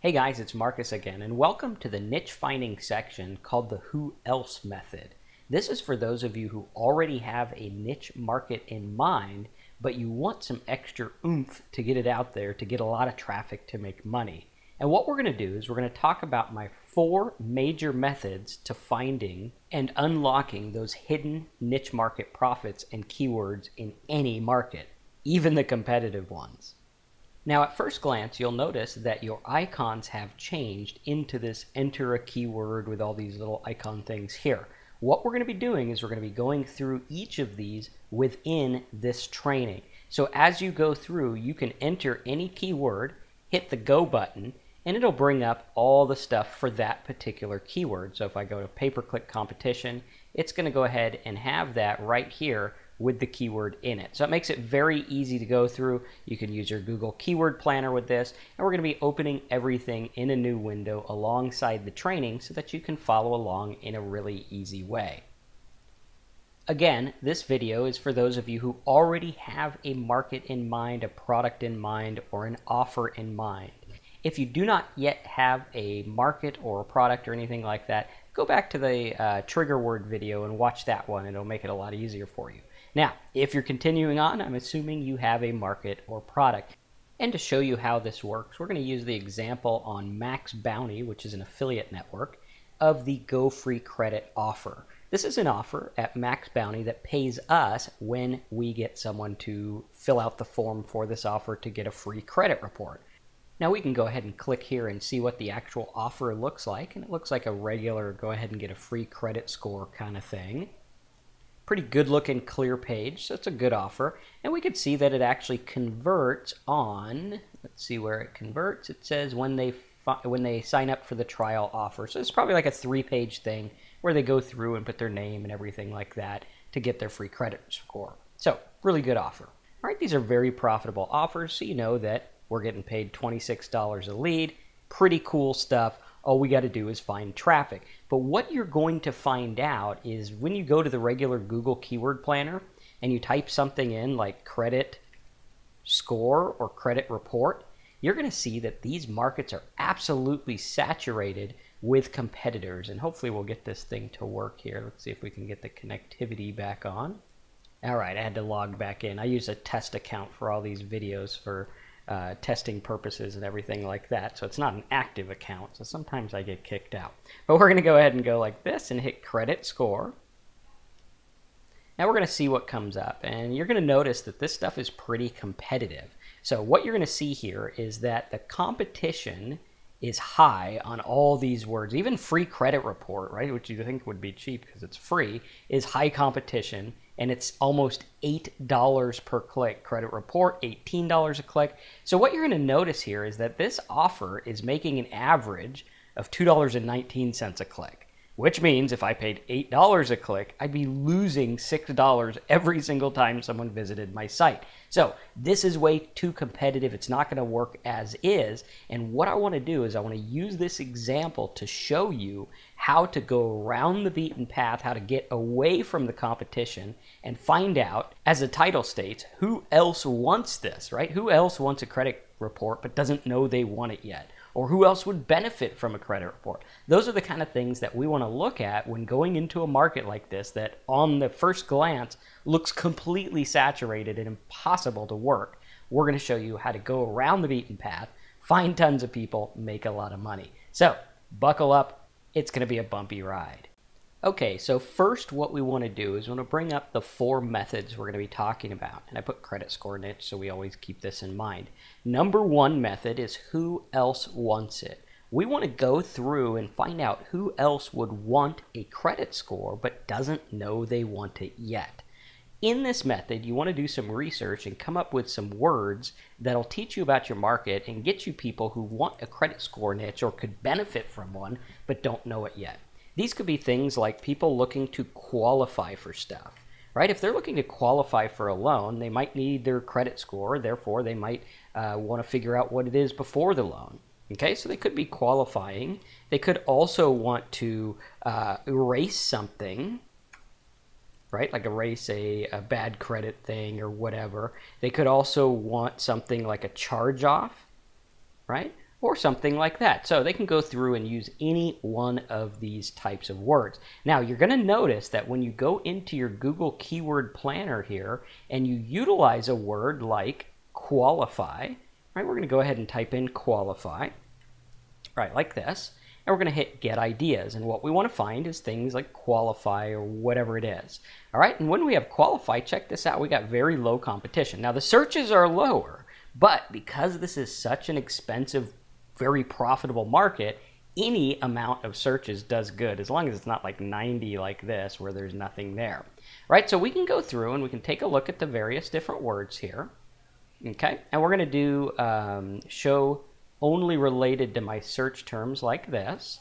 Hey guys, it's Marcus again, and welcome to the niche finding section called the Who Else method. This is for those of you who already have a niche market in mind, but you want some extra oomph to get it out there to get a lot of traffic to make money. And what we're going to do is we're going to talk about my four major methods to finding and unlocking those hidden niche market profits and keywords in any market, even the competitive ones. Now at first glance, you'll notice that your icons have changed into this enter a keyword with all these little icon things here. What we're going to be doing is we're going to be going through each of these within this training. So as you go through, you can enter any keyword, hit the go button, and it'll bring up all the stuff for that particular keyword. So if I go to pay-per-click competition, it's going to go ahead and have that right here with the keyword in it. So it makes it very easy to go through. You can use your Google Keyword Planner with this, and we're going to be opening everything in a new window alongside the training so that you can follow along in a really easy way. Again, this video is for those of you who already have a market in mind, a product in mind, or an offer in mind. If you do not yet have a market or a product or anything like that, go back to the uh, trigger word video and watch that one. It'll make it a lot easier for you. Now, if you're continuing on, I'm assuming you have a market or product. And to show you how this works, we're going to use the example on MaxBounty, which is an affiliate network, of the Go Free Credit offer. This is an offer at MaxBounty that pays us when we get someone to fill out the form for this offer to get a free credit report. Now we can go ahead and click here and see what the actual offer looks like. And it looks like a regular go ahead and get a free credit score kind of thing pretty good looking clear page so it's a good offer. And we could see that it actually converts on let's see where it converts. It says when they when they sign up for the trial offer. So it's probably like a three page thing where they go through and put their name and everything like that to get their free credit score. So really good offer. All right these are very profitable offers so you know that we're getting paid $26 a lead. Pretty cool stuff all we got to do is find traffic. But what you're going to find out is when you go to the regular Google Keyword Planner and you type something in like credit score or credit report, you're going to see that these markets are absolutely saturated with competitors. And hopefully we'll get this thing to work here. Let's see if we can get the connectivity back on. All right, I had to log back in. I use a test account for all these videos for uh, testing purposes and everything like that. So it's not an active account. So sometimes I get kicked out. But we're going to go ahead and go like this and hit credit score. Now we're going to see what comes up. And you're going to notice that this stuff is pretty competitive. So what you're going to see here is that the competition is high on all these words. Even free credit report, right, which you think would be cheap because it's free, is high competition and it's almost $8 per click. Credit report, $18 a click. So what you're going to notice here is that this offer is making an average of $2.19 a click which means if I paid $8 a click, I'd be losing $6 every single time someone visited my site. So this is way too competitive. It's not going to work as is. And what I want to do is I want to use this example to show you how to go around the beaten path, how to get away from the competition and find out, as the title states, who else wants this, right? Who else wants a credit report but doesn't know they want it yet? Or who else would benefit from a credit report. Those are the kind of things that we want to look at when going into a market like this that on the first glance looks completely saturated and impossible to work. We're going to show you how to go around the beaten path, find tons of people, make a lot of money. So buckle up, it's going to be a bumpy ride. Okay, so first what we want to do is we want to bring up the four methods we're going to be talking about. And I put credit score niche so we always keep this in mind. Number one method is who else wants it. We want to go through and find out who else would want a credit score but doesn't know they want it yet. In this method, you want to do some research and come up with some words that'll teach you about your market and get you people who want a credit score niche or could benefit from one but don't know it yet. These could be things like people looking to qualify for stuff, right? If they're looking to qualify for a loan, they might need their credit score. Therefore, they might uh, want to figure out what it is before the loan. Okay, so they could be qualifying. They could also want to uh, erase something, right? Like erase a, a bad credit thing or whatever. They could also want something like a charge off, right? Or something like that. So they can go through and use any one of these types of words. Now you're going to notice that when you go into your Google Keyword Planner here and you utilize a word like qualify, right, we're going to go ahead and type in qualify, right, like this, and we're going to hit get ideas. And what we want to find is things like qualify or whatever it is. All right, and when we have qualify, check this out, we got very low competition. Now the searches are lower, but because this is such an expensive very profitable market, any amount of searches does good as long as it's not like 90 like this where there's nothing there. Right, so we can go through and we can take a look at the various different words here. Okay, and we're going to do um, show only related to my search terms like this.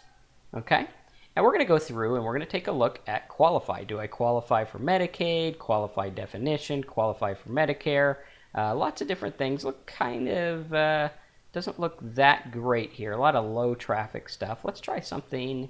Okay, and we're going to go through and we're going to take a look at qualify. Do I qualify for Medicaid, qualify definition, qualify for Medicare? Uh, lots of different things. Look kind of... Uh, doesn't look that great here. A lot of low traffic stuff. Let's try something.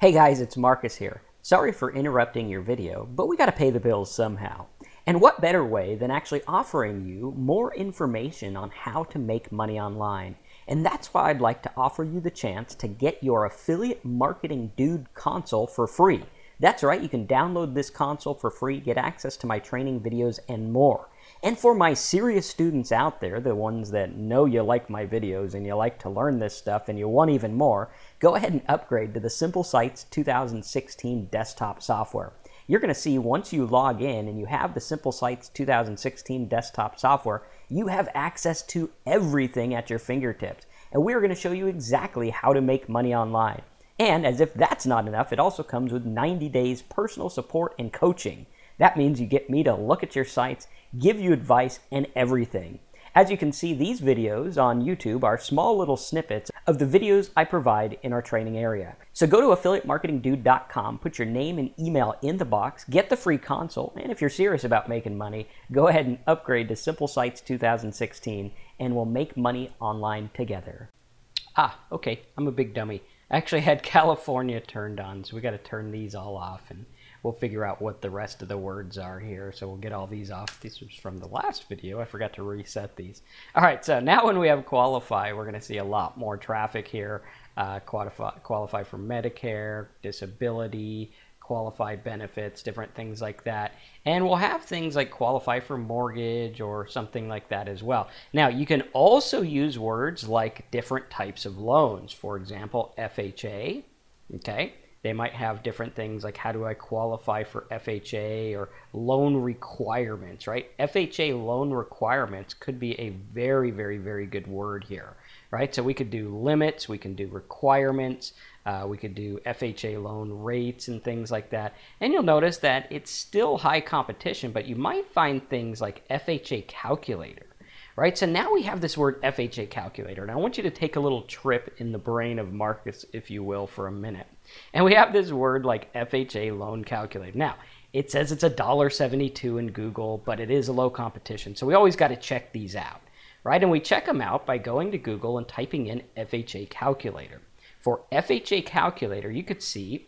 Hey guys, it's Marcus here. Sorry for interrupting your video, but we got to pay the bills somehow. And what better way than actually offering you more information on how to make money online? And that's why I'd like to offer you the chance to get your Affiliate Marketing Dude console for free. That's right, you can download this console for free, get access to my training videos, and more. And for my serious students out there, the ones that know you like my videos and you like to learn this stuff and you want even more, go ahead and upgrade to the Simple Sites 2016 desktop software. You're going to see once you log in and you have the Simple Sites 2016 desktop software, you have access to everything at your fingertips. And we're going to show you exactly how to make money online. And as if that's not enough, it also comes with 90 days personal support and coaching. That means you get me to look at your sites, give you advice, and everything. As you can see, these videos on YouTube are small little snippets of the videos I provide in our training area. So go to affiliatemarketingdude.com, put your name and email in the box, get the free console, and if you're serious about making money, go ahead and upgrade to Simple Sites 2016 and we'll make money online together. Ah, okay, I'm a big dummy. I actually had California turned on, so we got to turn these all off and we'll figure out what the rest of the words are here. So we'll get all these off. This was from the last video. I forgot to reset these. All right, so now when we have qualify, we're going to see a lot more traffic here. Uh, qualify, qualify for Medicare, disability, qualified benefits, different things like that. And we'll have things like qualify for mortgage or something like that as well. Now, you can also use words like different types of loans. For example, FHA, okay? They might have different things like how do I qualify for FHA or loan requirements, right? FHA loan requirements could be a very, very, very good word here, right? So we could do limits, we can do requirements, uh, we could do FHA loan rates and things like that. And you'll notice that it's still high competition, but you might find things like FHA calculator right? So now we have this word FHA calculator, and I want you to take a little trip in the brain of Marcus, if you will, for a minute. And we have this word like FHA loan calculator. Now, it says it's $1.72 in Google, but it is a low competition, so we always got to check these out, right? And we check them out by going to Google and typing in FHA calculator. For FHA calculator, you could see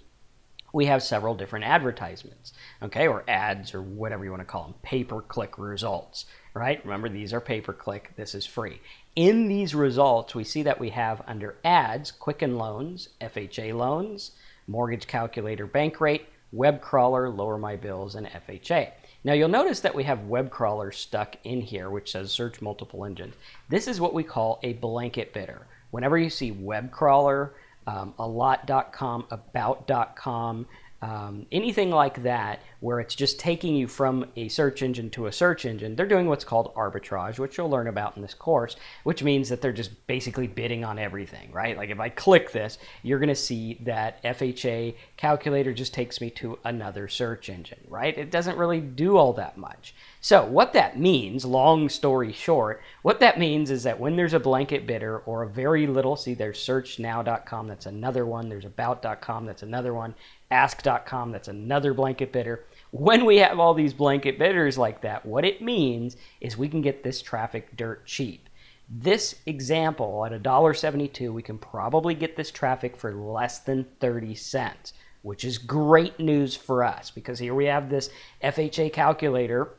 we have several different advertisements, okay, or ads or whatever you want to call them, pay per click results, right? Remember, these are pay per click, this is free. In these results, we see that we have under ads, Quicken Loans, FHA loans, mortgage calculator Bankrate, web crawler, LowerMyBills, and FHA. Now you'll notice that we have WebCrawler stuck in here, which says search multiple engines. This is what we call a blanket bidder. Whenever you see WebCrawler, um, allot.com, about.com, um, anything like that, where it's just taking you from a search engine to a search engine, they're doing what's called arbitrage, which you'll learn about in this course, which means that they're just basically bidding on everything, right? Like if I click this, you're going to see that FHA calculator just takes me to another search engine, right? It doesn't really do all that much. So what that means, long story short, what that means is that when there's a blanket bidder or a very little, see there's searchnow.com, that's another one, there's about.com, that's another one, ask.com, that's another blanket bidder. When we have all these blanket bidders like that, what it means is we can get this traffic dirt cheap. This example at $1.72, we can probably get this traffic for less than 30 cents, which is great news for us because here we have this FHA calculator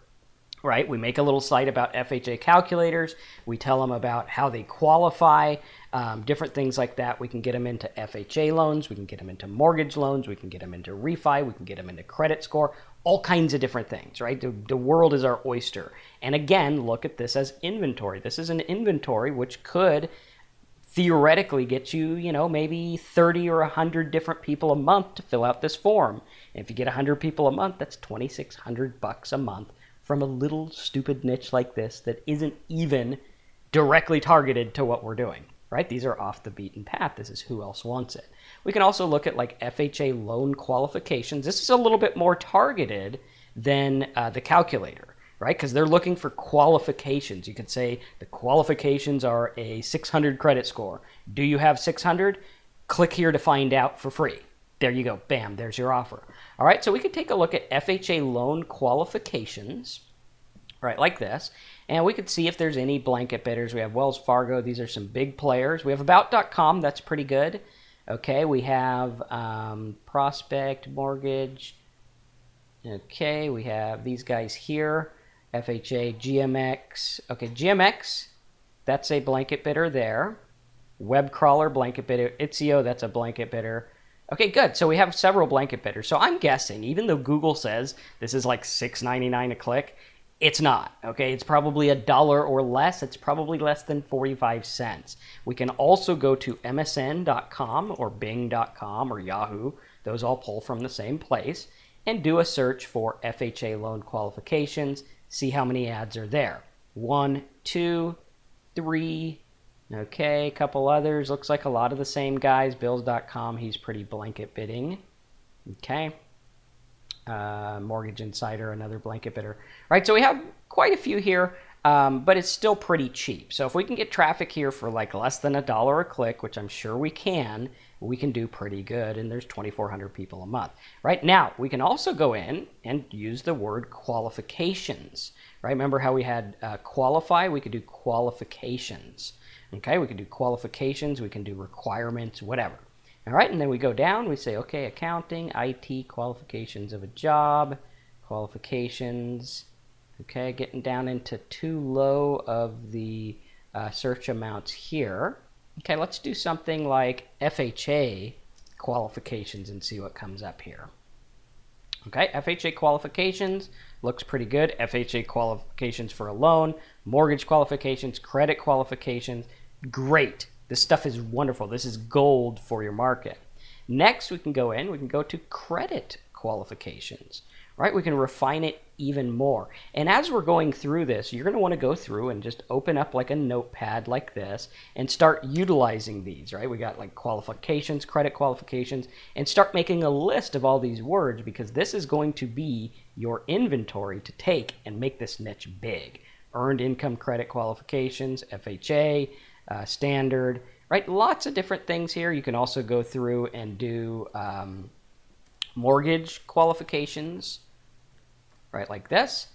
right? We make a little site about FHA calculators. We tell them about how they qualify. Um, different things like that. We can get them into FHA loans, we can get them into mortgage loans, we can get them into refi, we can get them into credit score, all kinds of different things, right? The, the world is our oyster. And again, look at this as inventory. This is an inventory which could theoretically get you, you know, maybe 30 or 100 different people a month to fill out this form. And if you get 100 people a month, that's 2600 bucks a month from a little stupid niche like this that isn't even directly targeted to what we're doing, right? These are off the beaten path. This is who else wants it. We can also look at like FHA loan qualifications. This is a little bit more targeted than uh, the calculator right? Because they're looking for qualifications. You could say the qualifications are a 600 credit score. Do you have 600? Click here to find out for free. There you go. Bam, there's your offer. All right, so we could take a look at FHA loan qualifications, right, like this. And we could see if there's any blanket bidders. We have Wells Fargo. These are some big players. We have About.com. That's pretty good. Okay, we have um, Prospect Mortgage. Okay, we have these guys here. FHA, GMX. Okay, GMX, that's a blanket bidder there. WebCrawler, blanket bidder. Izito, that's a blanket bidder. Okay, good. So we have several blanket bidders. So I'm guessing, even though Google says this is like $6.99 a click, it's not. Okay, it's probably a dollar or less. It's probably less than 45 cents. We can also go to MSN.com or Bing.com or Yahoo. Those all pull from the same place and do a search for FHA loan qualifications see how many ads are there. One, two, three. Okay, a couple others. Looks like a lot of the same guys. Bills.com, he's pretty blanket bidding. Okay. Uh, Mortgage Insider, another blanket bidder. right? so we have quite a few here, um, but it's still pretty cheap. So if we can get traffic here for like less than a dollar a click, which I'm sure we can, we can do pretty good. And there's 2,400 people a month. Right now, we can also go in and use the word qualifications. Right? Remember how we had uh, qualify? We could do qualifications. Okay, we can do qualifications, we can do requirements, whatever. All right, and then we go down, we say, okay, accounting, IT, qualifications of a job, qualifications. Okay, getting down into too low of the uh, search amounts here. Okay, let's do something like FHA qualifications and see what comes up here. Okay, FHA qualifications looks pretty good. FHA qualifications for a loan, mortgage qualifications, credit qualifications, great. This stuff is wonderful. This is gold for your market. Next, we can go in, we can go to credit qualifications right? We can refine it even more. And as we're going through this, you're going to want to go through and just open up like a notepad like this and start utilizing these, right? We got like qualifications, credit qualifications, and start making a list of all these words because this is going to be your inventory to take and make this niche big. Earned income credit qualifications, FHA, uh, standard, right? Lots of different things here. You can also go through and do um, mortgage qualifications, right, like this.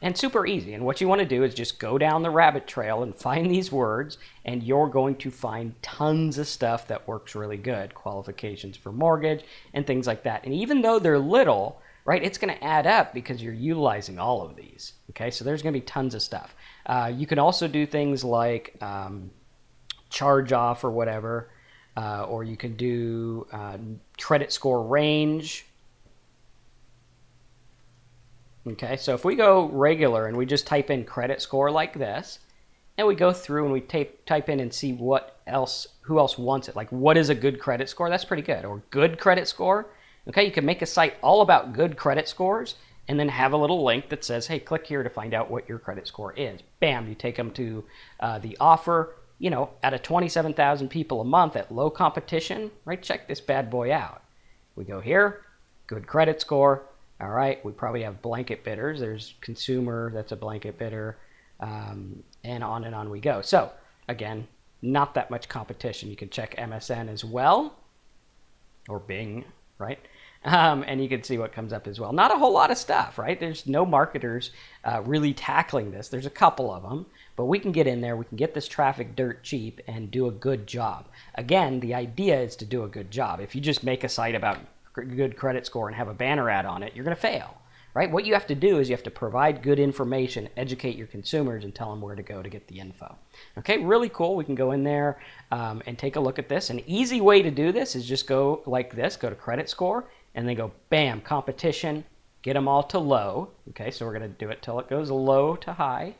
And super easy. And what you want to do is just go down the rabbit trail and find these words, and you're going to find tons of stuff that works really good. Qualifications for mortgage and things like that. And even though they're little, right, it's going to add up because you're utilizing all of these. Okay, so there's going to be tons of stuff. Uh, you can also do things like um, charge off or whatever, uh, or you can do uh, credit score range Okay, so if we go regular and we just type in credit score like this, and we go through and we type type in and see what else, who else wants it. Like, what is a good credit score? That's pretty good. Or good credit score. Okay, you can make a site all about good credit scores and then have a little link that says, hey, click here to find out what your credit score is. Bam, you take them to uh, the offer. You know, out of 27,000 people a month at low competition, right? Check this bad boy out. We go here, good credit score, all right, we probably have blanket bidders. There's consumer, that's a blanket bidder, um, and on and on we go. So, again, not that much competition. You can check MSN as well, or Bing, right? Um, and you can see what comes up as well. Not a whole lot of stuff, right? There's no marketers uh, really tackling this. There's a couple of them, but we can get in there. We can get this traffic dirt cheap and do a good job. Again, the idea is to do a good job. If you just make a site about good credit score and have a banner ad on it, you're going to fail, right? What you have to do is you have to provide good information, educate your consumers, and tell them where to go to get the info. Okay, really cool. We can go in there um, and take a look at this. An easy way to do this is just go like this, go to credit score, and then go bam, competition, get them all to low. Okay, so we're going to do it till it goes low to high.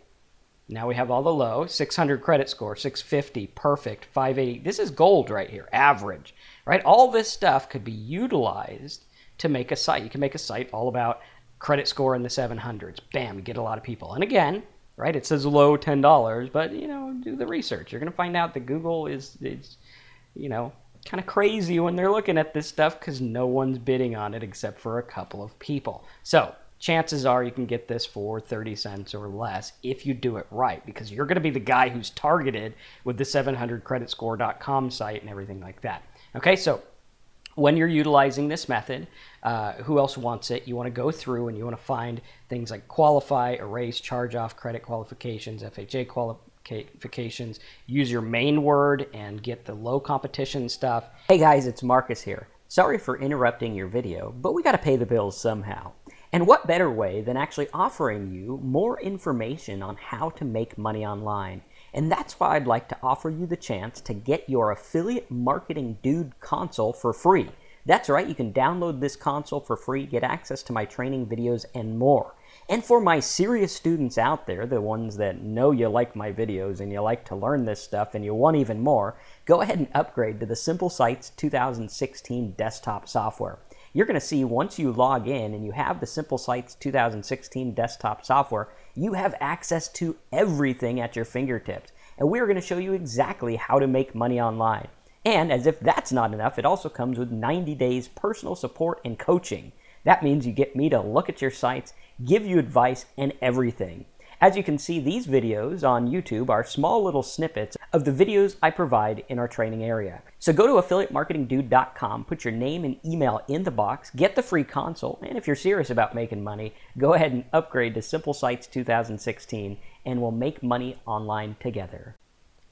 Now we have all the low, 600 credit score, 650, perfect, 580. This is gold right here, average, right? All this stuff could be utilized to make a site. You can make a site all about credit score in the 700s. Bam, you get a lot of people. And again, right, it says low $10, but, you know, do the research. You're going to find out that Google is, is you know, kind of crazy when they're looking at this stuff because no one's bidding on it except for a couple of people. So chances are you can get this for 30 cents or less if you do it right because you're going to be the guy who's targeted with the 700creditscore.com site and everything like that. Okay, so when you're utilizing this method, uh, who else wants it? You want to go through and you want to find things like qualify, erase, charge off, credit qualifications, FHA qualifications, use your main word and get the low competition stuff. Hey guys, it's Marcus here. Sorry for interrupting your video, but we got to pay the bills somehow. And what better way than actually offering you more information on how to make money online? And that's why I'd like to offer you the chance to get your Affiliate Marketing Dude console for free. That's right, you can download this console for free, get access to my training videos, and more. And for my serious students out there, the ones that know you like my videos and you like to learn this stuff and you want even more, go ahead and upgrade to the Simple Sites 2016 desktop software you're going to see once you log in and you have the Simple Sites 2016 desktop software, you have access to everything at your fingertips. And we're going to show you exactly how to make money online. And as if that's not enough, it also comes with 90 days personal support and coaching. That means you get me to look at your sites, give you advice, and everything. As you can see, these videos on YouTube are small little snippets of the videos I provide in our training area. So go to affiliatemarketingdude.com, put your name and email in the box, get the free console, and if you're serious about making money, go ahead and upgrade to Simple Sites 2016 and we'll make money online together.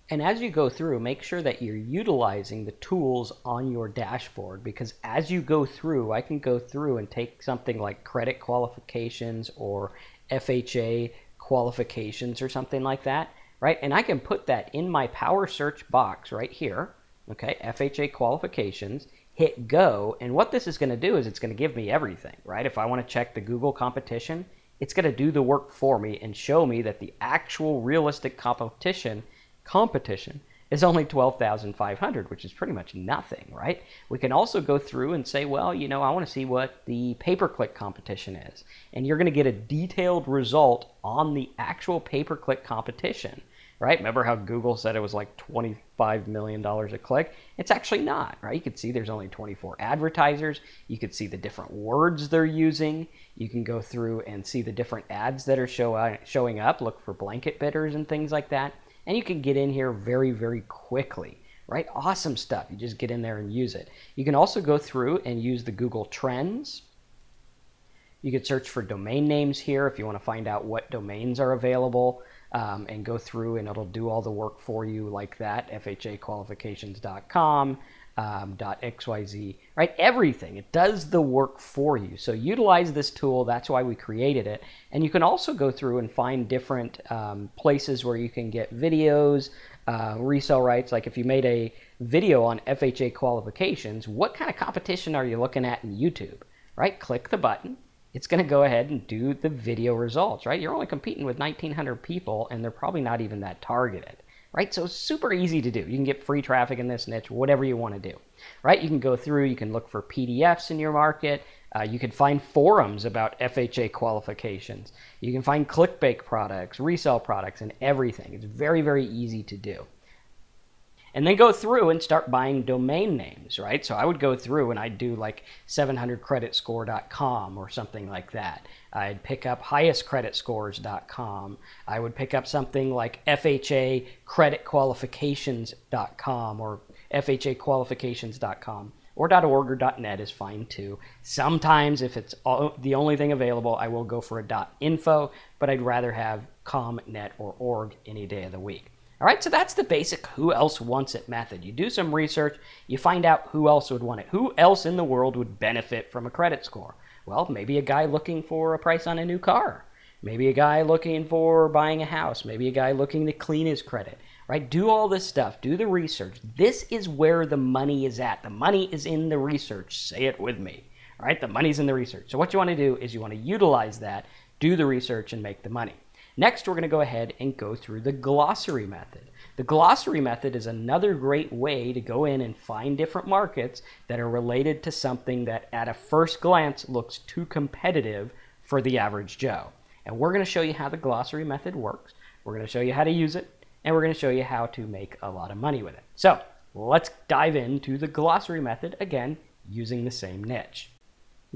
And as you go through, make sure that you're utilizing the tools on your dashboard because as you go through, I can go through and take something like credit qualifications or FHA qualifications or something like that, right? And I can put that in my power search box right here, okay, FHA qualifications, hit go, and what this is going to do is it's going to give me everything, right? If I want to check the Google competition, it's going to do the work for me and show me that the actual realistic competition competition is only 12,500, which is pretty much nothing, right? We can also go through and say, well, you know, I want to see what the pay-per-click competition is. And you're going to get a detailed result on the actual pay-per-click competition, right? Remember how Google said it was like $25 million a click? It's actually not, right? You can see there's only 24 advertisers. You can see the different words they're using. You can go through and see the different ads that are show, uh, showing up, look for blanket bidders and things like that and you can get in here very, very quickly, right? Awesome stuff. You just get in there and use it. You can also go through and use the Google Trends. You could search for domain names here if you want to find out what domains are available um, and go through and it'll do all the work for you like that, fhaqualifications.com um, .xyz, right? Everything. It does the work for you. So utilize this tool. That's why we created it. And you can also go through and find different um, places where you can get videos, uh, resell rights. Like if you made a video on FHA qualifications, what kind of competition are you looking at in YouTube, right? Click the button. It's going to go ahead and do the video results, right? You're only competing with 1,900 people, and they're probably not even that targeted right? So super easy to do. You can get free traffic in this niche, whatever you want to do, right? You can go through, you can look for PDFs in your market. Uh, you can find forums about FHA qualifications. You can find ClickBank products, resell products, and everything. It's very, very easy to do and then go through and start buying domain names, right? So I would go through and I'd do like 700creditscore.com or something like that. I'd pick up highestcreditscores.com. I would pick up something like FHA creditqualifications.com or FHAqualifications.com or .org or .net is fine too. Sometimes if it's all, the only thing available, I will go for a .info, but I'd rather have com, net, or org any day of the week. All right, so that's the basic who else wants it method. You do some research, you find out who else would want it. Who else in the world would benefit from a credit score? Well, maybe a guy looking for a price on a new car. Maybe a guy looking for buying a house. Maybe a guy looking to clean his credit. Right? Do all this stuff. Do the research. This is where the money is at. The money is in the research. Say it with me. All right? The money's in the research. So what you want to do is you want to utilize that, do the research, and make the money. Next, we're going to go ahead and go through the glossary method. The glossary method is another great way to go in and find different markets that are related to something that at a first glance looks too competitive for the average Joe. And we're going to show you how the glossary method works. We're going to show you how to use it, and we're going to show you how to make a lot of money with it. So let's dive into the glossary method again using the same niche.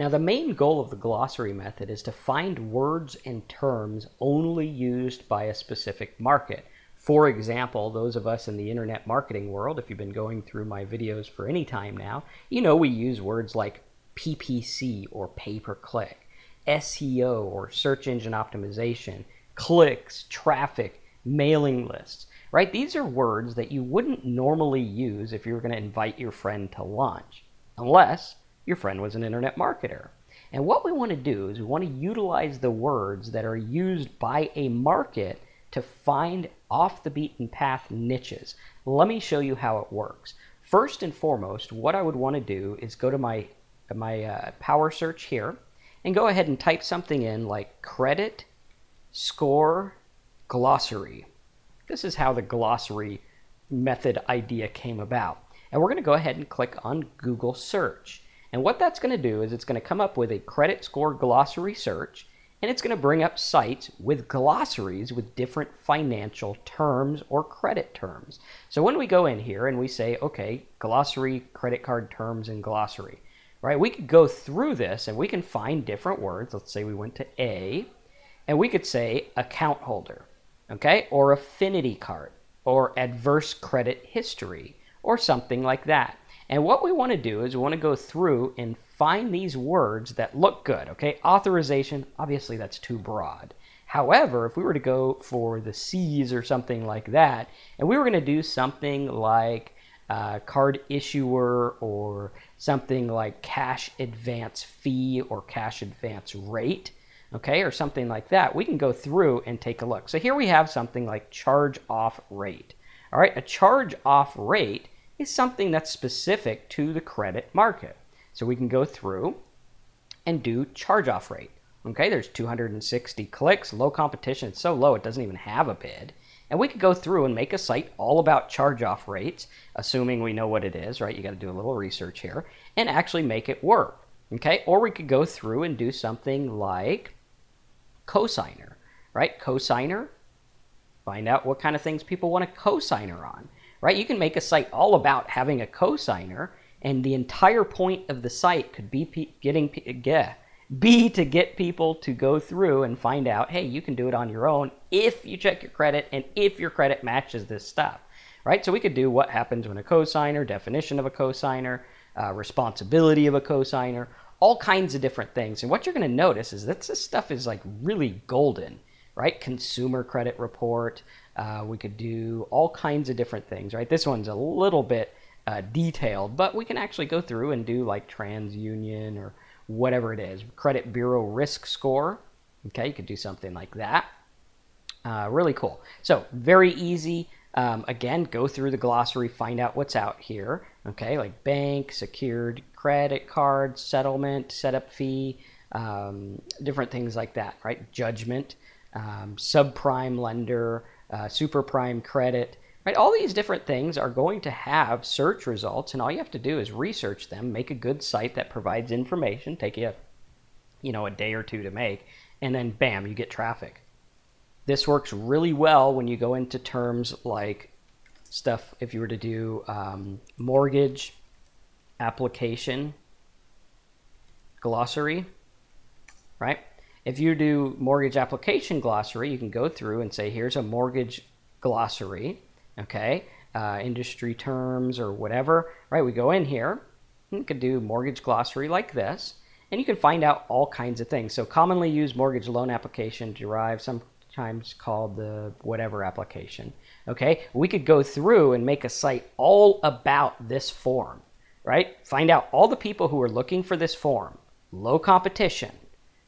Now, the main goal of the glossary method is to find words and terms only used by a specific market. For example, those of us in the internet marketing world, if you've been going through my videos for any time now, you know we use words like PPC or pay per click, SEO or search engine optimization, clicks, traffic, mailing lists, right? These are words that you wouldn't normally use if you were going to invite your friend to lunch, unless your friend was an internet marketer. And what we want to do is we want to utilize the words that are used by a market to find off the beaten path niches. Let me show you how it works. First and foremost, what I would want to do is go to my, my uh, power search here and go ahead and type something in like credit score glossary. This is how the glossary method idea came about. And we're going to go ahead and click on Google search. And what that's going to do is it's going to come up with a credit score glossary search, and it's going to bring up sites with glossaries with different financial terms or credit terms. So when we go in here and we say, okay, glossary, credit card terms, and glossary, right? We could go through this and we can find different words. Let's say we went to A, and we could say account holder, okay, or affinity card, or adverse credit history, or something like that. And what we want to do is we want to go through and find these words that look good, okay? Authorization, obviously that's too broad. However, if we were to go for the C's or something like that, and we were going to do something like uh, card issuer or something like cash advance fee or cash advance rate, okay, or something like that, we can go through and take a look. So here we have something like charge off rate. All right, a charge off rate is something that's specific to the credit market. So we can go through and do charge off rate. Okay, there's 260 clicks, low competition. It's so low it doesn't even have a bid. And we could go through and make a site all about charge off rates, assuming we know what it is, right? You got to do a little research here and actually make it work. Okay, or we could go through and do something like cosigner, right? Cosigner, find out what kind of things people want a cosigner on right? You can make a site all about having a cosigner, and the entire point of the site could be getting yeah, be to get people to go through and find out, hey, you can do it on your own if you check your credit and if your credit matches this stuff, right? So we could do what happens when a cosigner, definition of a cosigner, uh, responsibility of a cosigner, all kinds of different things. And what you're going to notice is that this stuff is like really golden, right? Consumer credit report, uh, we could do all kinds of different things, right? This one's a little bit uh, detailed, but we can actually go through and do like TransUnion or whatever it is. Credit Bureau Risk Score. Okay, you could do something like that. Uh, really cool. So very easy. Um, again, go through the glossary, find out what's out here. Okay, like bank, secured credit card, settlement, setup fee, um, different things like that, right? Judgment, um, subprime lender, uh, super prime credit, right? All these different things are going to have search results, and all you have to do is research them, make a good site that provides information, take you, you know, a day or two to make, and then bam, you get traffic. This works really well when you go into terms like stuff. If you were to do um, mortgage application glossary, right? If you do mortgage application glossary, you can go through and say, here's a mortgage glossary, okay, uh, industry terms or whatever, right? We go in here, you could do mortgage glossary like this, and you can find out all kinds of things. So commonly used mortgage loan application derived, sometimes called the whatever application, okay? We could go through and make a site all about this form, right? Find out all the people who are looking for this form, low competition.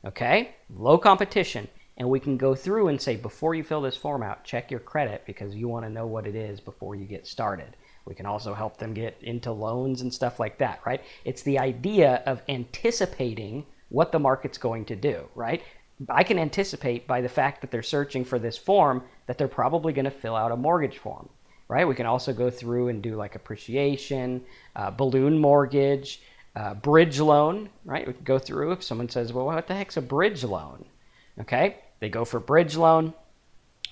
Okay? Low competition. And we can go through and say, before you fill this form out, check your credit because you want to know what it is before you get started. We can also help them get into loans and stuff like that, right? It's the idea of anticipating what the market's going to do, right? I can anticipate by the fact that they're searching for this form that they're probably going to fill out a mortgage form, right? We can also go through and do like appreciation, uh, balloon mortgage, uh, bridge loan, right? We can go through if someone says, well, what the heck's a bridge loan? Okay, they go for bridge loan.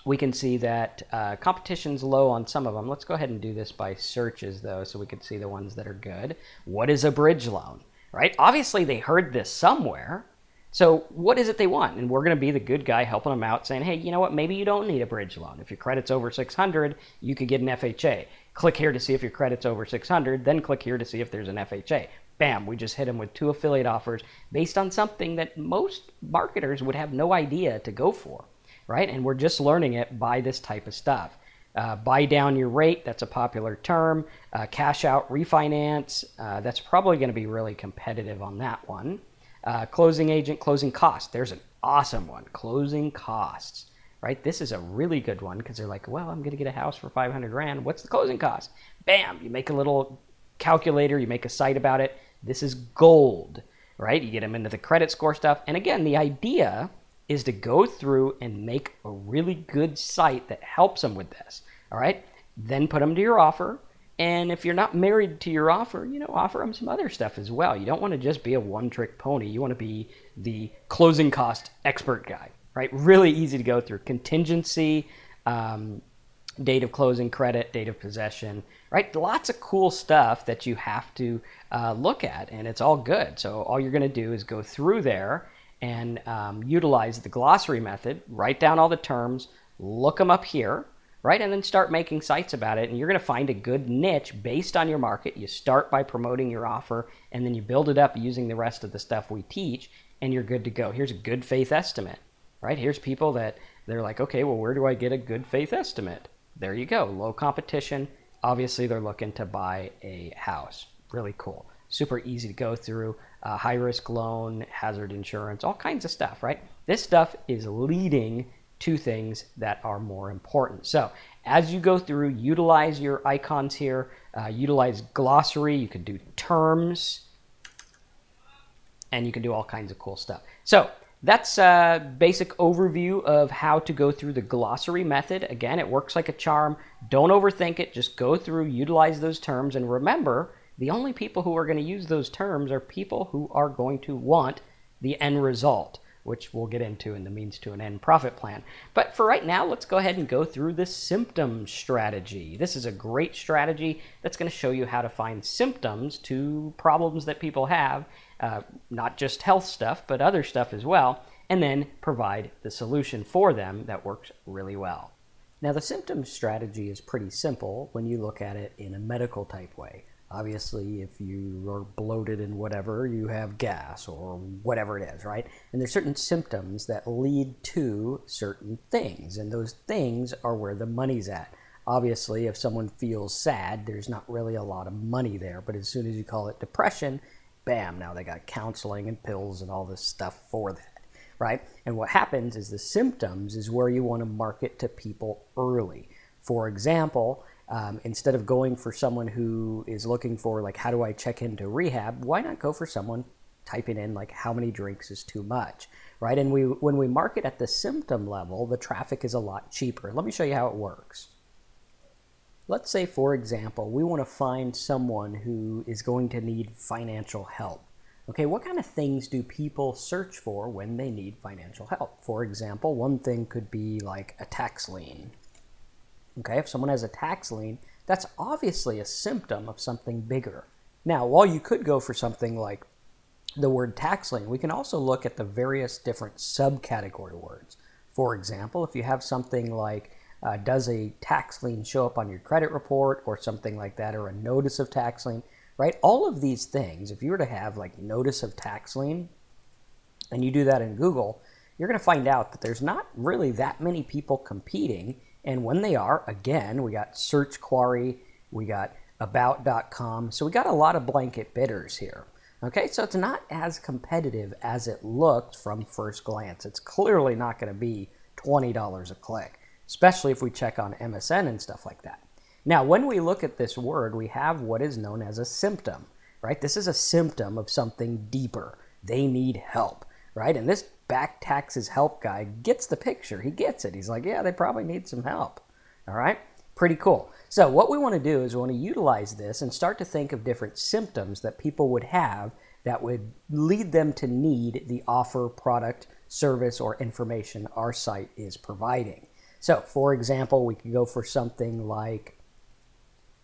We can see that uh, competition's low on some of them. Let's go ahead and do this by searches though, so we can see the ones that are good. What is a bridge loan, right? Obviously they heard this somewhere. So what is it they want? And we're going to be the good guy helping them out saying, hey, you know what? Maybe you don't need a bridge loan. If your credit's over 600, you could get an FHA. Click here to see if your credit's over 600, then click here to see if there's an FHA bam, we just hit them with two affiliate offers based on something that most marketers would have no idea to go for, right? And we're just learning it by this type of stuff. Uh, buy down your rate, that's a popular term. Uh, cash out refinance, uh, that's probably going to be really competitive on that one. Uh, closing agent, closing cost, there's an awesome one. Closing costs, right? This is a really good one because they're like, well, I'm going to get a house for 500 grand. What's the closing cost? Bam, you make a little calculator, you make a site about it. This is gold, right? You get them into the credit score stuff. And again, the idea is to go through and make a really good site that helps them with this. All right. Then put them to your offer. And if you're not married to your offer, you know, offer them some other stuff as well. You don't want to just be a one trick pony. You want to be the closing cost expert guy, right? Really easy to go through. Contingency, um, date of closing credit, date of possession, right? Lots of cool stuff that you have to uh, look at, and it's all good. So all you're going to do is go through there and um, utilize the glossary method, write down all the terms, look them up here, right? And then start making sites about it. And you're going to find a good niche based on your market. You start by promoting your offer, and then you build it up using the rest of the stuff we teach, and you're good to go. Here's a good faith estimate, right? Here's people that they're like, okay, well, where do I get a good faith estimate? There you go, low competition. Obviously, they're looking to buy a house. Really cool. Super easy to go through. Uh, high risk loan, hazard insurance, all kinds of stuff, right? This stuff is leading to things that are more important. So, as you go through, utilize your icons here, uh, utilize glossary, you can do terms, and you can do all kinds of cool stuff. So, that's a basic overview of how to go through the glossary method. Again, it works like a charm. Don't overthink it. Just go through, utilize those terms, and remember, the only people who are going to use those terms are people who are going to want the end result, which we'll get into in the means to an end profit plan. But for right now, let's go ahead and go through the symptom strategy. This is a great strategy that's going to show you how to find symptoms to problems that people have uh, not just health stuff, but other stuff as well, and then provide the solution for them that works really well. Now, the symptom strategy is pretty simple when you look at it in a medical type way. Obviously, if you are bloated and whatever, you have gas or whatever it is, right? And there's certain symptoms that lead to certain things, and those things are where the money's at. Obviously, if someone feels sad, there's not really a lot of money there, but as soon as you call it depression, bam, now they got counseling and pills and all this stuff for that, right? And what happens is the symptoms is where you want to market to people early. For example, um, instead of going for someone who is looking for like how do I check into rehab, why not go for someone typing in like how many drinks is too much, right? And we when we market at the symptom level, the traffic is a lot cheaper. Let me show you how it works. Let's say, for example, we want to find someone who is going to need financial help. Okay, what kind of things do people search for when they need financial help? For example, one thing could be like a tax lien. Okay, if someone has a tax lien, that's obviously a symptom of something bigger. Now, while you could go for something like the word tax lien, we can also look at the various different subcategory words. For example, if you have something like uh, does a tax lien show up on your credit report or something like that, or a notice of tax lien, right? All of these things, if you were to have like notice of tax lien, and you do that in Google, you're going to find out that there's not really that many people competing. And when they are, again, we got Search Quarry, we got About.com, so we got a lot of blanket bidders here. Okay, so it's not as competitive as it looked from first glance. It's clearly not going to be $20 a click, especially if we check on MSN and stuff like that. Now, when we look at this word, we have what is known as a symptom, right? This is a symptom of something deeper. They need help, right? And this back taxes help guy gets the picture. He gets it. He's like, yeah, they probably need some help. All right? Pretty cool. So, what we want to do is we want to utilize this and start to think of different symptoms that people would have that would lead them to need the offer, product, service, or information our site is providing. So, for example, we could go for something like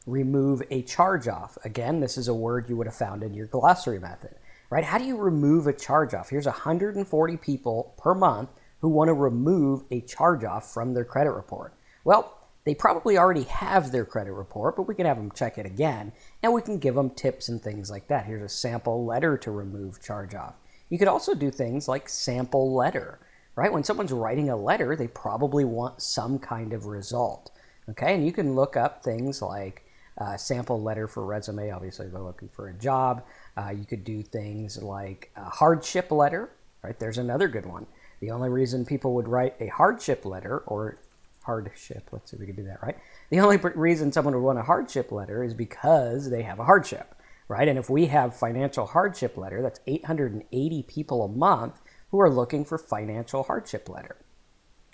remove a charge off. Again, this is a word you would have found in your glossary method, right? How do you remove a charge off? Here's 140 people per month who want to remove a charge off from their credit report. Well, they probably already have their credit report, but we can have them check it again, and we can give them tips and things like that. Here's a sample letter to remove charge off. You could also do things like sample letter, right? When someone's writing a letter, they probably want some kind of result, okay? And you can look up things like uh, sample letter for resume. Obviously, they're looking for a job. Uh, you could do things like a hardship letter, right? There's another good one. The only reason people would write a hardship letter or hardship. Let's see if we can do that right. The only reason someone would want a hardship letter is because they have a hardship, right? And if we have financial hardship letter, that's 880 people a month who are looking for financial hardship letter.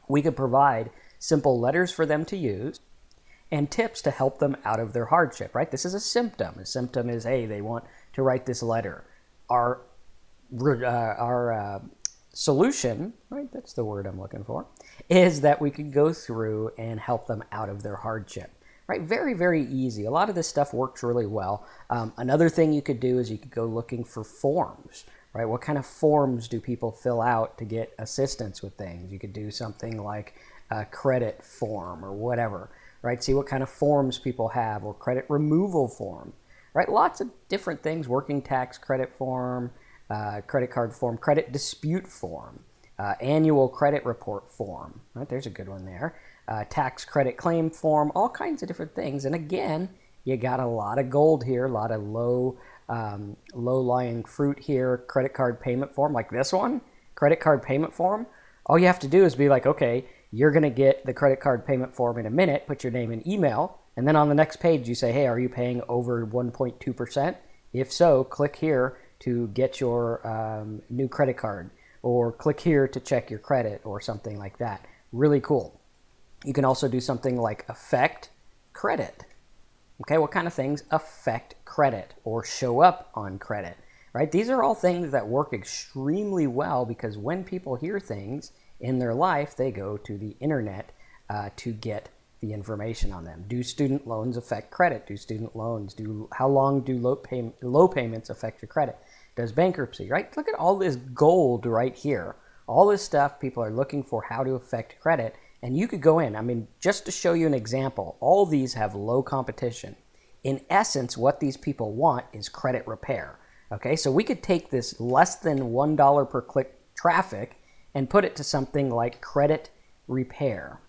We could provide simple letters for them to use and tips to help them out of their hardship, right? This is a symptom. A symptom is, hey, they want to write this letter. Our, uh, our uh, solution, right? That's the word I'm looking for, is that we could go through and help them out of their hardship. Right, very, very easy. A lot of this stuff works really well. Um, another thing you could do is you could go looking for forms, right? What kind of forms do people fill out to get assistance with things? You could do something like a credit form or whatever, right? See what kind of forms people have or credit removal form, right? Lots of different things, working tax credit form, uh, credit card form, credit dispute form, uh, annual credit report form. Right, there's a good one there. Uh, tax credit claim form, all kinds of different things. And again, you got a lot of gold here, a lot of low, um, low-lying fruit here. Credit card payment form, like this one, credit card payment form. All you have to do is be like, okay, you're going to get the credit card payment form in a minute. Put your name and email, and then on the next page you say, hey, are you paying over 1.2 percent? If so, click here to get your um, new credit card or click here to check your credit or something like that. Really cool. You can also do something like affect credit. Okay, what kind of things affect credit or show up on credit? Right? These are all things that work extremely well because when people hear things in their life, they go to the internet uh, to get the information on them. Do student loans affect credit? Do student loans do how long do low pay, low payments affect your credit? Does bankruptcy, right? Look at all this gold right here. All this stuff people are looking for how to affect credit. And you could go in. I mean, just to show you an example, all these have low competition. In essence, what these people want is credit repair. Okay, so we could take this less than $1 per click traffic and put it to something like credit repair.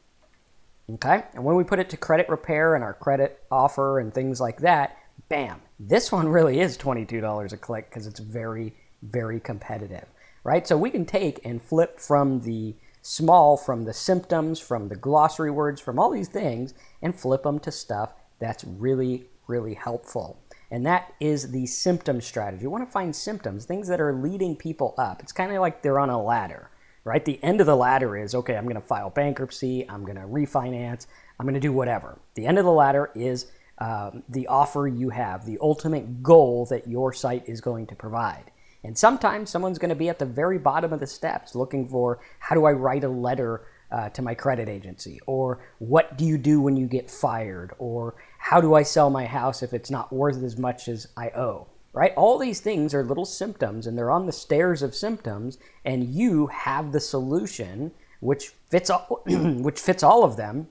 Okay, and when we put it to credit repair and our credit offer and things like that, bam, this one really is $22 a click because it's very, very competitive, right? So we can take and flip from the small, from the symptoms, from the glossary words, from all these things, and flip them to stuff that's really, really helpful. And that is the symptom strategy. You want to find symptoms, things that are leading people up. It's kind of like they're on a ladder, right? The end of the ladder is okay, I'm going to file bankruptcy, I'm going to refinance, I'm going to do whatever. The end of the ladder is um, the offer you have, the ultimate goal that your site is going to provide. And sometimes someone's going to be at the very bottom of the steps looking for how do I write a letter uh, to my credit agency? Or what do you do when you get fired? Or how do I sell my house if it's not worth as much as I owe? Right? All these things are little symptoms and they're on the stairs of symptoms, and you have the solution which fits all, which fits all of them.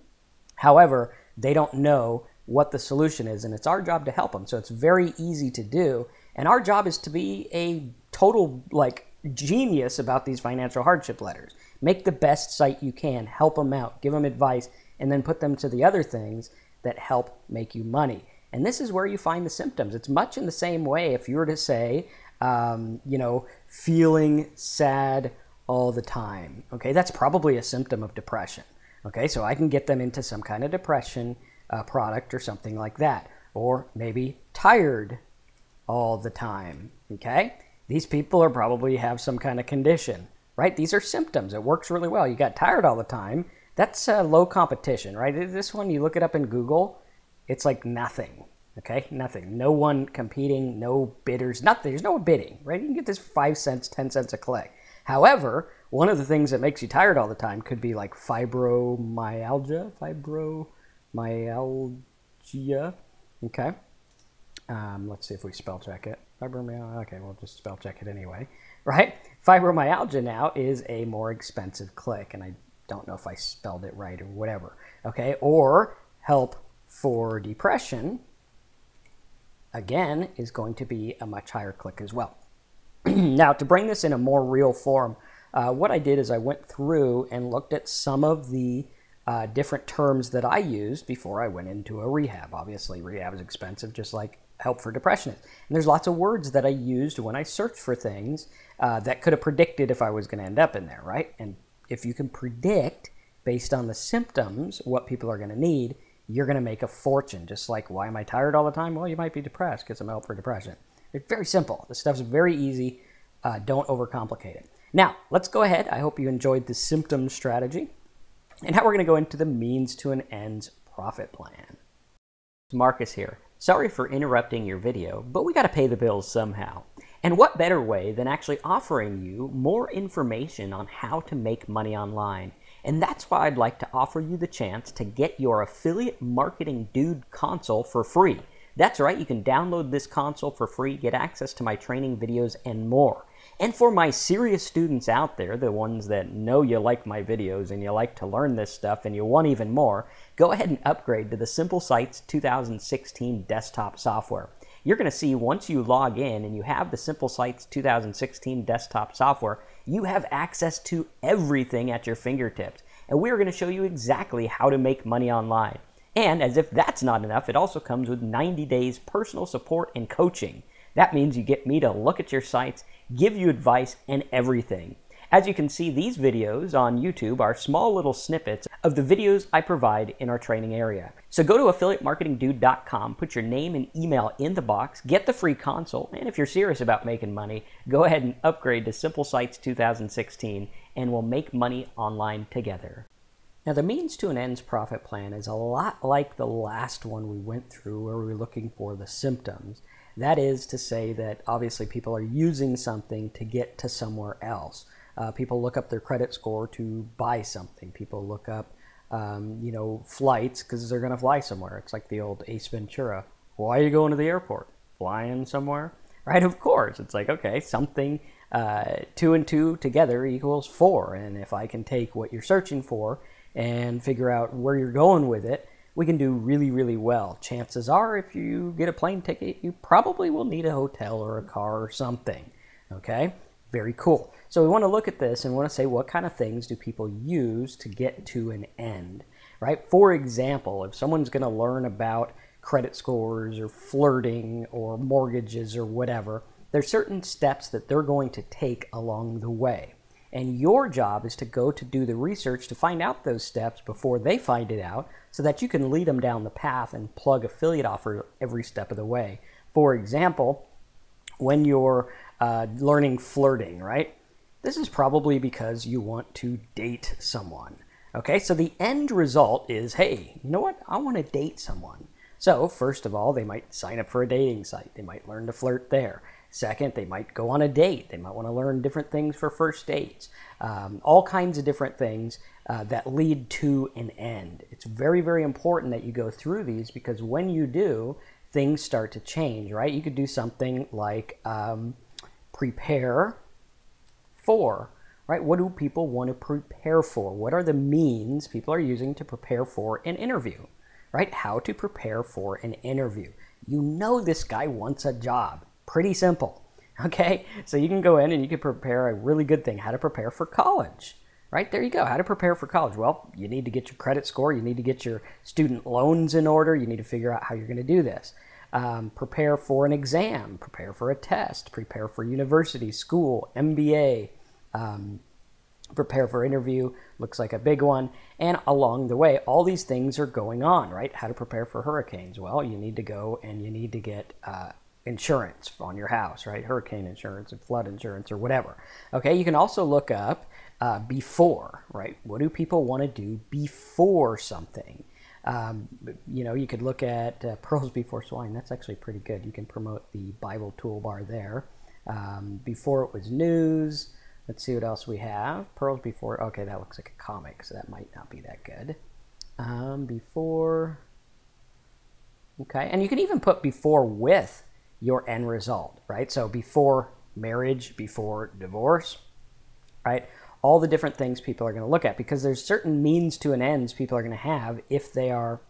However, they don't know what the solution is, and it's our job to help them. So it's very easy to do. And our job is to be a total like genius about these financial hardship letters. Make the best site you can, help them out, give them advice, and then put them to the other things that help make you money. And this is where you find the symptoms. It's much in the same way if you were to say, um, you know, feeling sad all the time. Okay, that's probably a symptom of depression. Okay, so I can get them into some kind of depression uh, product or something like that. Or maybe tired all the time. Okay, these people are probably have some kind of condition, right? These are symptoms. It works really well. You got tired all the time. That's uh, low competition, right? This one, you look it up in Google, it's like nothing. Okay, nothing. No one competing, no bidders, nothing. There's no bidding, right? You can get this five cents, ten cents a click. However, one of the things that makes you tired all the time could be like fibromyalgia, fibromyalgia. Okay. Um, let's see if we spell check it. Fibromyalgia. Okay, we'll just spell check it anyway. Right? Fibromyalgia now is a more expensive click, and I don't know if I spelled it right or whatever. Okay, or help for depression again, is going to be a much higher click as well. now, to bring this in a more real form, uh, what I did is I went through and looked at some of the uh, different terms that I used before I went into a rehab. Obviously, rehab is expensive, just like help for depression is. And there's lots of words that I used when I searched for things uh, that could have predicted if I was going to end up in there, right? And if you can predict based on the symptoms what people are going to need, you're going to make a fortune. Just like, why am I tired all the time? Well, you might be depressed. because I'm help for depression. It's very simple. This stuff's very easy. Uh, don't overcomplicate it. Now, let's go ahead. I hope you enjoyed the symptom strategy. And now we're going to go into the means to an ends profit plan. Marcus here. Sorry for interrupting your video, but we got to pay the bills somehow. And what better way than actually offering you more information on how to make money online and that's why I'd like to offer you the chance to get your Affiliate Marketing Dude console for free. That's right, you can download this console for free, get access to my training videos, and more. And for my serious students out there, the ones that know you like my videos and you like to learn this stuff and you want even more, go ahead and upgrade to the Simple Sites 2016 desktop software you're going to see once you log in and you have the Simple Sites 2016 desktop software, you have access to everything at your fingertips. And we're going to show you exactly how to make money online. And as if that's not enough, it also comes with 90 days personal support and coaching. That means you get me to look at your sites, give you advice, and everything. As you can see, these videos on YouTube are small little snippets of the videos I provide in our training area. So go to affiliatemarketingdude.com, put your name and email in the box, get the free console, and if you're serious about making money, go ahead and upgrade to Simple Sites 2016 and we'll make money online together. Now, the means to an ends profit plan is a lot like the last one we went through where we were looking for the symptoms. That is to say that obviously people are using something to get to somewhere else. Uh, people look up their credit score to buy something. People look up, um, you know, flights because they're going to fly somewhere. It's like the old Ace Ventura. Why are you going to the airport? Flying somewhere? Right? Of course. It's like, okay, something uh, two and two together equals four. And if I can take what you're searching for and figure out where you're going with it, we can do really, really well. Chances are, if you get a plane ticket, you probably will need a hotel or a car or something. Okay? Very cool. So we want to look at this and want to say what kind of things do people use to get to an end, right? For example, if someone's going to learn about credit scores or flirting or mortgages or whatever, there's certain steps that they're going to take along the way. And your job is to go to do the research to find out those steps before they find it out so that you can lead them down the path and plug affiliate offers every step of the way. For example, when you're uh, learning flirting, right? This is probably because you want to date someone. Okay, so the end result is hey, you know what? I want to date someone. So, first of all, they might sign up for a dating site. They might learn to flirt there. Second, they might go on a date. They might want to learn different things for first dates. Um, all kinds of different things uh, that lead to an end. It's very, very important that you go through these because when you do, things start to change, right? You could do something like um, prepare for, right? What do people want to prepare for? What are the means people are using to prepare for an interview, right? How to prepare for an interview. You know this guy wants a job. Pretty simple. Okay, so you can go in and you can prepare a really good thing how to prepare for college. Right there you go. How to prepare for college. Well, you need to get your credit score, you need to get your student loans in order, you need to figure out how you're going to do this. Um, prepare for an exam, prepare for a test, prepare for university, school, MBA, um, prepare for interview, looks like a big one. And along the way, all these things are going on, right? How to prepare for hurricanes? Well, you need to go and you need to get uh, insurance on your house, right? Hurricane insurance and flood insurance or whatever. Okay, you can also look up uh, before, right? What do people want to do before something? Um, you know, you could look at uh, Pearls Before Swine. That's actually pretty good. You can promote the Bible toolbar there. Um, before it was news. Let's see what else we have. Pearls Before. Okay, that looks like a comic, so that might not be that good. Um, before. Okay, and you can even put before with your end result, right? So before marriage, before divorce, right? all the different things people are going to look at because there's certain means to an ends people are going to have if they are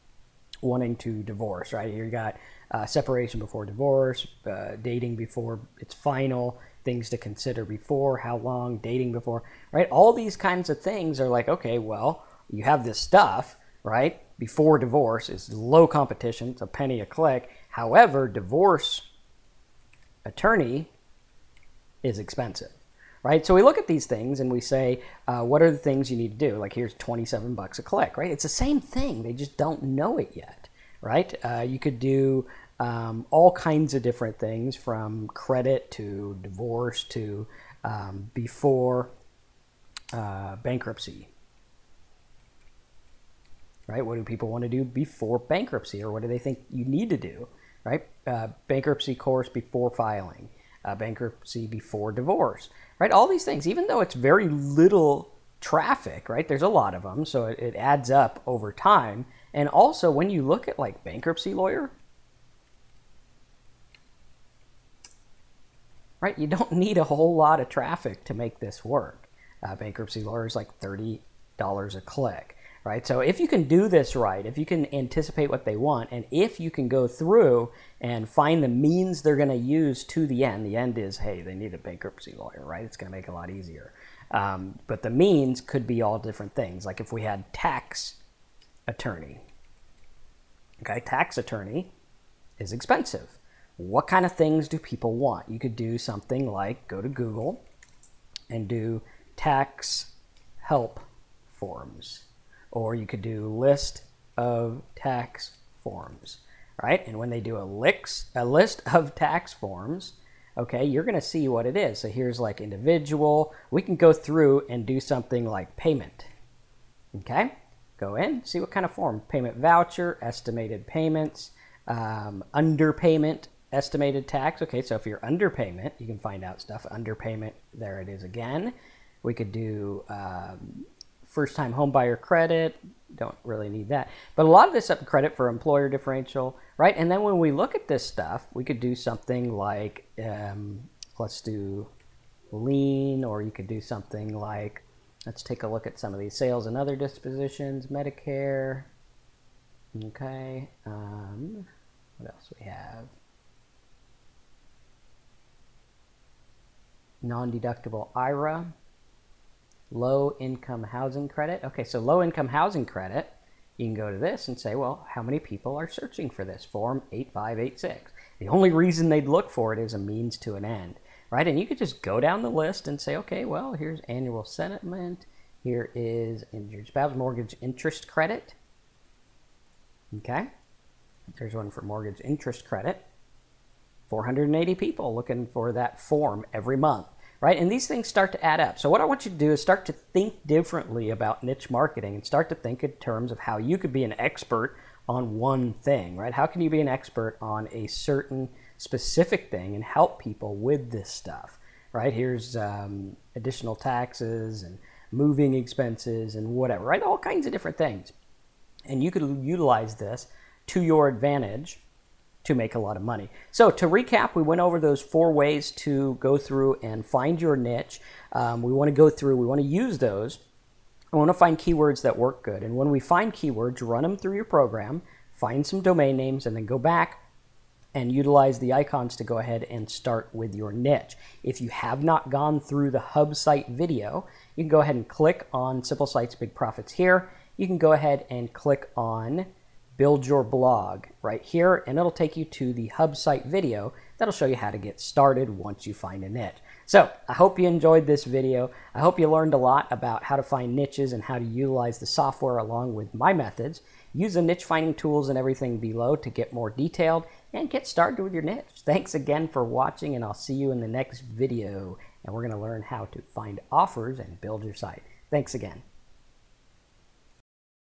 wanting to divorce, right? You got uh, separation before divorce, uh, dating before it's final, things to consider before, how long, dating before, right? All these kinds of things are like, okay, well, you have this stuff, right? Before divorce is low competition, it's a penny a click. However, divorce attorney is expensive right? So we look at these things and we say, uh, what are the things you need to do? Like here's 27 bucks a click, right? It's the same thing. They just don't know it yet, right? Uh, you could do um, all kinds of different things from credit to divorce to um, before uh, bankruptcy, right? What do people want to do before bankruptcy or what do they think you need to do, right? Uh, bankruptcy course before filing. Uh, bankruptcy before divorce right? All these things, even though it's very little traffic, right? There's a lot of them, so it, it adds up over time. And also, when you look at like bankruptcy lawyer, right? You don't need a whole lot of traffic to make this work. Uh, bankruptcy lawyer is like $30 a click right? So if you can do this right, if you can anticipate what they want, and if you can go through and find the means they're going to use to the end, the end is, hey, they need a bankruptcy lawyer, right? It's going to make it a lot easier. Um, but the means could be all different things. Like if we had tax attorney, okay, tax attorney is expensive. What kind of things do people want? You could do something like go to Google and do tax help forms or you could do list of tax forms, right? And when they do a, list, a list of tax forms, okay, you're going to see what it is. So here's like individual. We can go through and do something like payment, okay? Go in, see what kind of form. Payment voucher, estimated payments, um, underpayment, estimated tax. Okay, so if you're underpayment, you can find out stuff. Underpayment, there it is again. We could do um, first time home buyer credit. Don't really need that. But a lot of this up credit for employer differential, right? And then when we look at this stuff, we could do something like, um, let's do lean, or you could do something like, let's take a look at some of these sales and other dispositions, Medicare. Okay. Um, what else we have? Non-deductible IRA low income housing credit. Okay, so low income housing credit, you can go to this and say, well, how many people are searching for this? Form 8586. The only reason they'd look for it is a means to an end, right? And you could just go down the list and say, okay, well, here's annual settlement. Here is your spouse mortgage interest credit. Okay, there's one for mortgage interest credit. 480 people looking for that form every month right? And these things start to add up. So what I want you to do is start to think differently about niche marketing and start to think in terms of how you could be an expert on one thing, right? How can you be an expert on a certain specific thing and help people with this stuff, right? Here's um, additional taxes and moving expenses and whatever, right? All kinds of different things. And you could utilize this to your advantage to make a lot of money. So to recap, we went over those four ways to go through and find your niche. Um, we want to go through, we want to use those. We want to find keywords that work good. And when we find keywords, run them through your program, find some domain names, and then go back and utilize the icons to go ahead and start with your niche. If you have not gone through the hub site video, you can go ahead and click on Simple Sites Big Profits here. You can go ahead and click on build your blog right here, and it'll take you to the hub site video that'll show you how to get started once you find a niche. So I hope you enjoyed this video. I hope you learned a lot about how to find niches and how to utilize the software along with my methods. Use the niche finding tools and everything below to get more detailed and get started with your niche. Thanks again for watching and I'll see you in the next video. And we're to learn how to find offers and build your site. Thanks again.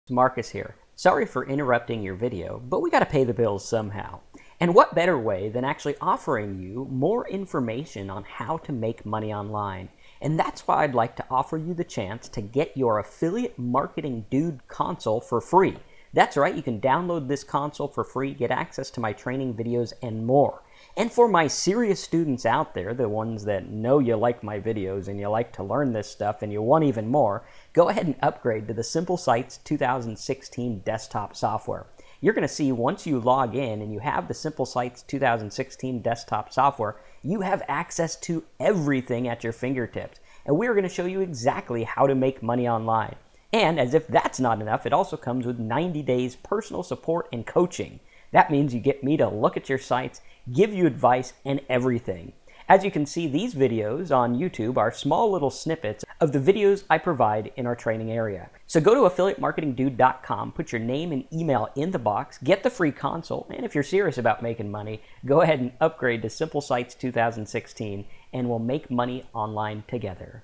It's Marcus here. Sorry for interrupting your video, but we got to pay the bills somehow. And what better way than actually offering you more information on how to make money online? And that's why I'd like to offer you the chance to get your Affiliate Marketing Dude console for free. That's right, you can download this console for free, get access to my training videos, and more. And for my serious students out there, the ones that know you like my videos and you like to learn this stuff and you want even more, go ahead and upgrade to the Simple Sites 2016 desktop software you're going to see once you log in and you have the Simple Sites 2016 desktop software, you have access to everything at your fingertips. And we're going to show you exactly how to make money online. And as if that's not enough, it also comes with 90 days personal support and coaching. That means you get me to look at your sites, give you advice, and everything. As you can see, these videos on YouTube are small little snippets of the videos I provide in our training area. So go to affiliatemarketingdude.com, put your name and email in the box, get the free console, and if you're serious about making money, go ahead and upgrade to Simple Sites 2016 and we'll make money online together.